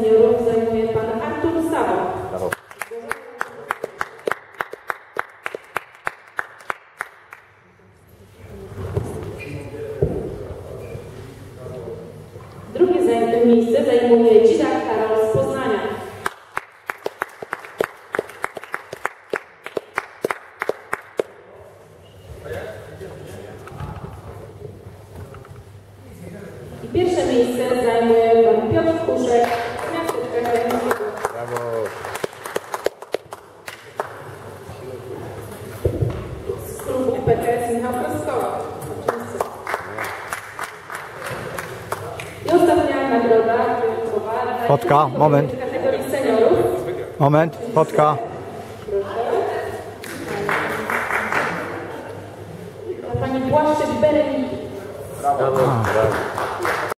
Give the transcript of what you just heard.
seniorów zajmuje pan Artur. Brawo. Drugie zajęte miejsce zajmuje Dzidak Karol z Poznania. I pierwsze miejsce zajmuje pan Piotr Kuszek z miasteczka Kalińskiego. Brawo. PKS Michał. I ostatnia nagroda wyjątkowa. Fotka, moment. W kategorii seniorów. Moment, fotka. Dla pani Błaszczyk Bereniki. Brawo.